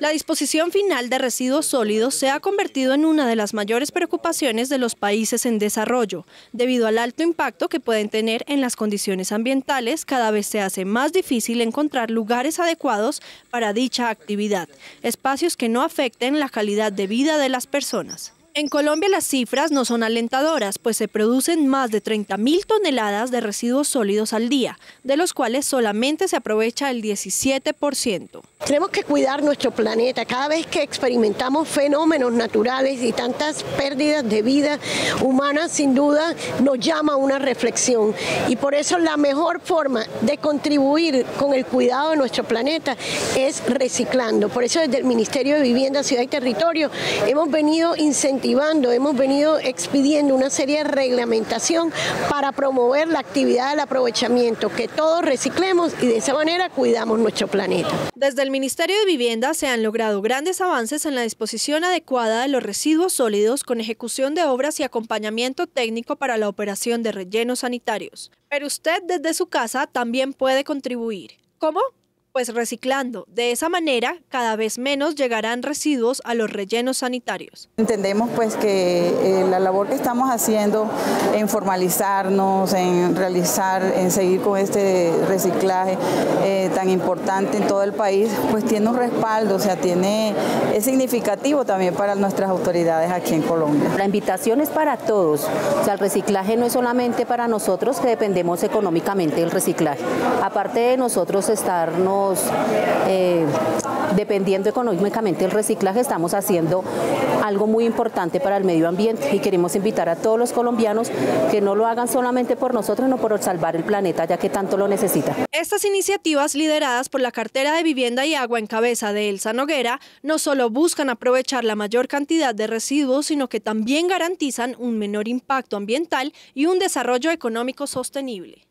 La disposición final de residuos sólidos se ha convertido en una de las mayores preocupaciones de los países en desarrollo. Debido al alto impacto que pueden tener en las condiciones ambientales, cada vez se hace más difícil encontrar lugares adecuados para dicha actividad, espacios que no afecten la calidad de vida de las personas. En Colombia las cifras no son alentadoras, pues se producen más de 30.000 toneladas de residuos sólidos al día, de los cuales solamente se aprovecha el 17%. Tenemos que cuidar nuestro planeta. Cada vez que experimentamos fenómenos naturales y tantas pérdidas de vida humana, sin duda nos llama a una reflexión. Y por eso la mejor forma de contribuir con el cuidado de nuestro planeta es reciclando. Por eso desde el Ministerio de Vivienda, Ciudad y Territorio hemos venido incentivando hemos venido expidiendo una serie de reglamentación para promover la actividad del aprovechamiento, que todos reciclemos y de esa manera cuidamos nuestro planeta. Desde el Ministerio de Vivienda se han logrado grandes avances en la disposición adecuada de los residuos sólidos con ejecución de obras y acompañamiento técnico para la operación de rellenos sanitarios. Pero usted desde su casa también puede contribuir. ¿Cómo? Pues reciclando. De esa manera, cada vez menos llegarán residuos a los rellenos sanitarios. Entendemos pues que eh, la labor que estamos haciendo en formalizarnos, en realizar, en seguir con este reciclaje eh, tan importante en todo el país, pues tiene un respaldo, o sea, tiene, es significativo también para nuestras autoridades aquí en Colombia. La invitación es para todos, o sea, el reciclaje no es solamente para nosotros que dependemos económicamente del reciclaje, aparte de nosotros estarnos eh, dependiendo económicamente del reciclaje, estamos haciendo algo muy importante para el medio ambiente y queremos invitar a todos los colombianos que no lo hagan solamente por nosotros, sino por salvar el planeta, ya que tanto lo necesita. Estas iniciativas lideradas por la cartera de vivienda y agua en cabeza de Elsa Noguera no solo buscan aprovechar la mayor cantidad de residuos, sino que también garantizan un menor impacto ambiental y un desarrollo económico sostenible.